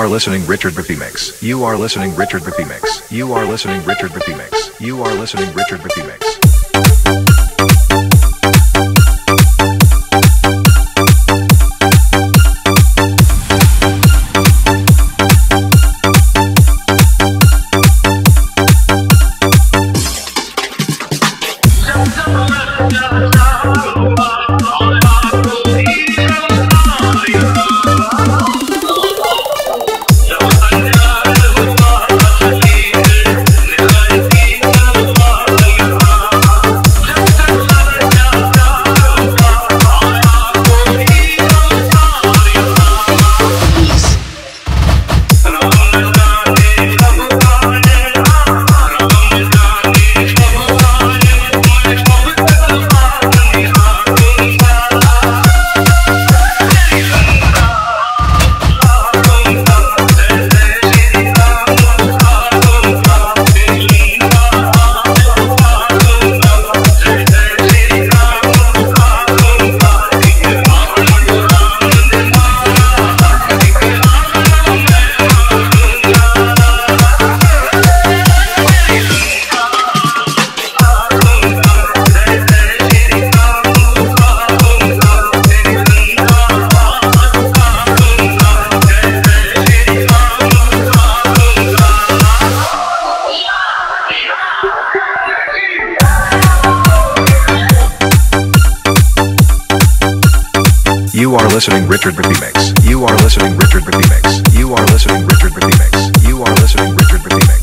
Are listening Richard Bapi Mix. You are listening Richard Bapi Mix. You are listening Richard Bapi Mix. You are listening Richard Bapi Mix. You You are listening Richard Bapi Mix. You are listening Richard Bapi Mix. You are listening Richard Bapi Mix. You are listening Richard Bapi Mix.